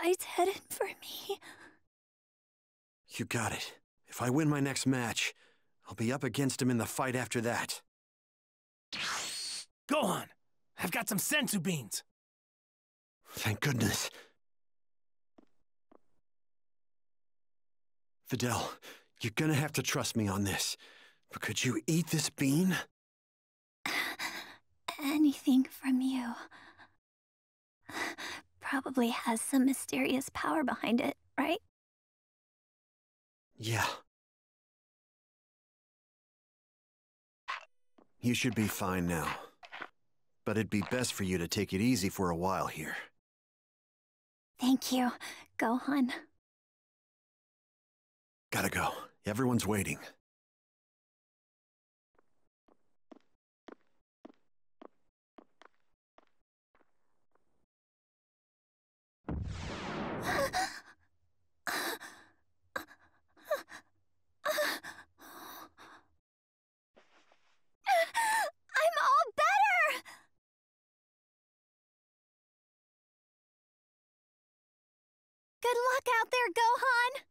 Kai's headed for me. You got it. If I win my next match, I'll be up against him in the fight after that. Gohan, I've got some senzu beans. Thank goodness. Videl, you're gonna have to trust me on this. But could you eat this bean? Anything from you. Probably has some mysterious power behind it, right? Yeah. You should be fine now. But it'd be best for you to take it easy for a while here. Thank you, Gohan. Gotta go. Everyone's waiting. Good luck out there, Gohan!